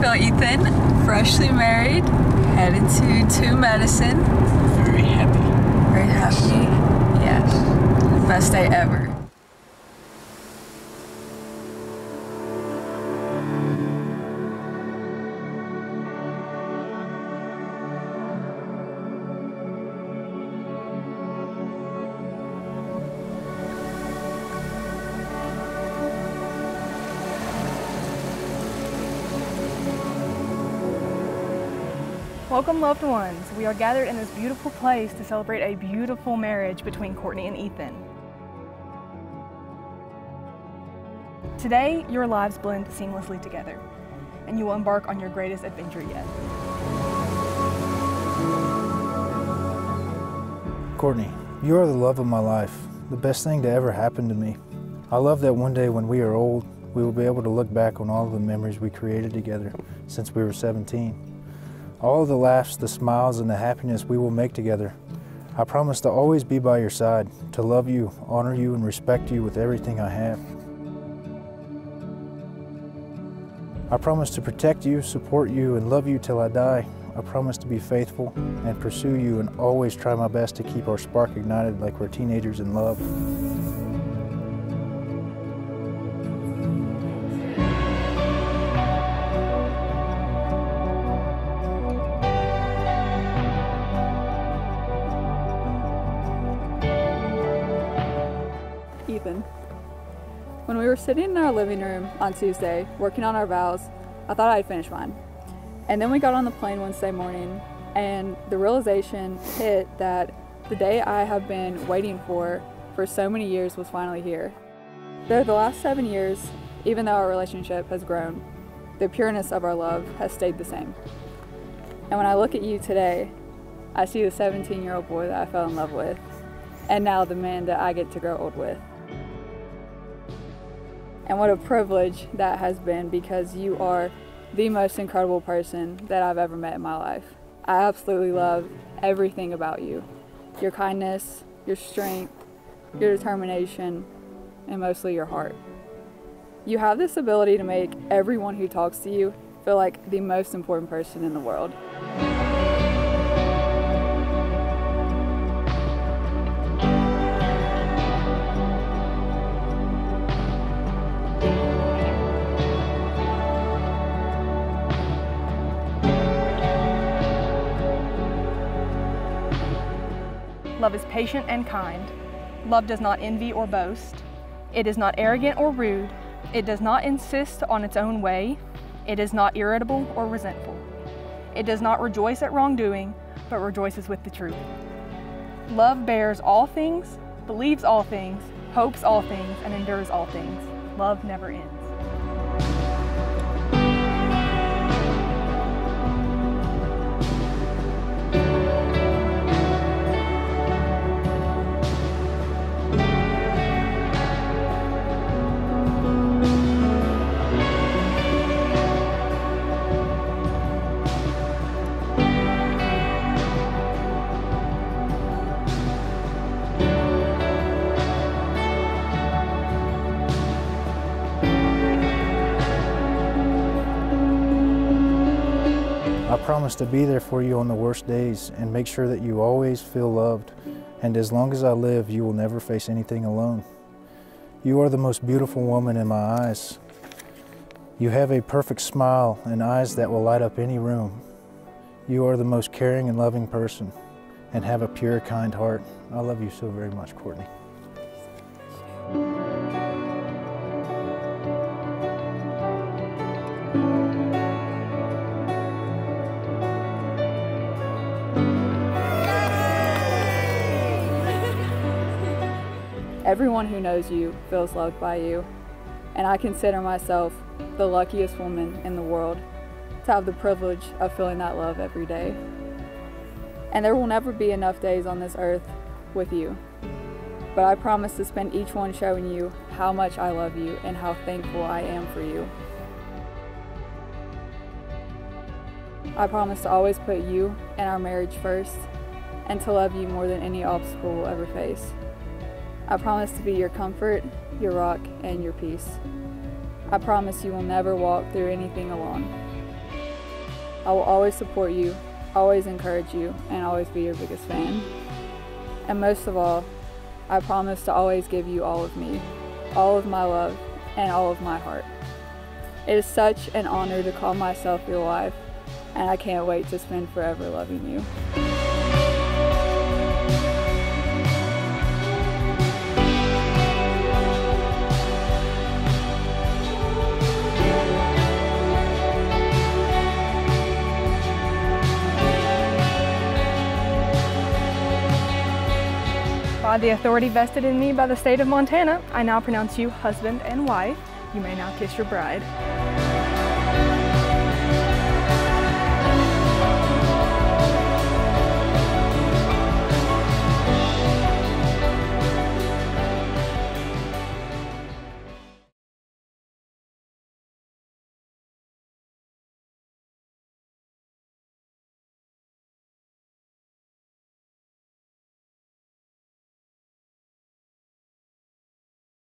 Phil Ethan, freshly married, headed to two medicine. Very happy. Very happy. Yes. Best day ever. Welcome, loved ones. We are gathered in this beautiful place to celebrate a beautiful marriage between Courtney and Ethan. Today, your lives blend seamlessly together, and you will embark on your greatest adventure yet. Courtney, you are the love of my life, the best thing to ever happen to me. I love that one day when we are old, we will be able to look back on all of the memories we created together since we were 17. All the laughs, the smiles, and the happiness we will make together. I promise to always be by your side, to love you, honor you, and respect you with everything I have. I promise to protect you, support you, and love you till I die. I promise to be faithful and pursue you and always try my best to keep our spark ignited like we're teenagers in love. When we were sitting in our living room on Tuesday, working on our vows, I thought I'd finish mine. And then we got on the plane Wednesday morning, and the realization hit that the day I have been waiting for for so many years was finally here. Though the last seven years, even though our relationship has grown, the pureness of our love has stayed the same. And when I look at you today, I see the 17 year old boy that I fell in love with, and now the man that I get to grow old with. And what a privilege that has been because you are the most incredible person that I've ever met in my life. I absolutely love everything about you your kindness, your strength, your determination, and mostly your heart. You have this ability to make everyone who talks to you feel like the most important person in the world. Love is patient and kind. Love does not envy or boast. It is not arrogant or rude. It does not insist on its own way. It is not irritable or resentful. It does not rejoice at wrongdoing, but rejoices with the truth. Love bears all things, believes all things, hopes all things, and endures all things. Love never ends. Promise to be there for you on the worst days and make sure that you always feel loved. And as long as I live, you will never face anything alone. You are the most beautiful woman in my eyes. You have a perfect smile and eyes that will light up any room. You are the most caring and loving person and have a pure, kind heart. I love you so very much, Courtney. Everyone who knows you feels loved by you, and I consider myself the luckiest woman in the world to have the privilege of feeling that love every day. And there will never be enough days on this earth with you, but I promise to spend each one showing you how much I love you and how thankful I am for you. I promise to always put you and our marriage first and to love you more than any obstacle we'll ever face. I promise to be your comfort, your rock, and your peace. I promise you will never walk through anything alone. I will always support you, always encourage you, and always be your biggest fan. And most of all, I promise to always give you all of me, all of my love, and all of my heart. It is such an honor to call myself your wife, and I can't wait to spend forever loving you. By the authority vested in me by the state of Montana, I now pronounce you husband and wife. You may now kiss your bride.